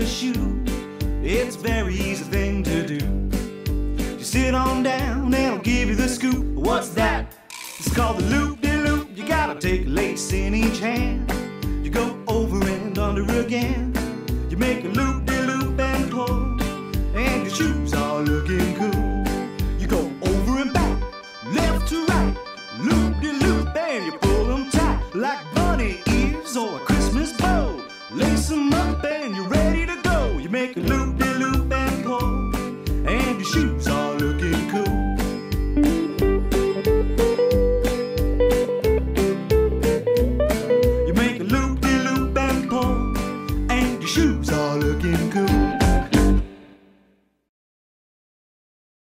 your shoe. It's a very easy thing to do. You sit on down and I'll give you the scoop. What's that? It's called the loop de loop. You gotta take a lace in each hand. You go over and under again. You make a loop de loop and pull, and your shoes are looking cool. You go over and back, left to right, loop de loop, and you pull them tight like bunny ears or a Christmas bow. Lace them up and you're ready you make a loop de loop and pull, and your shoes are looking cool. You make a loop de loop and pull, and your shoes are looking cool.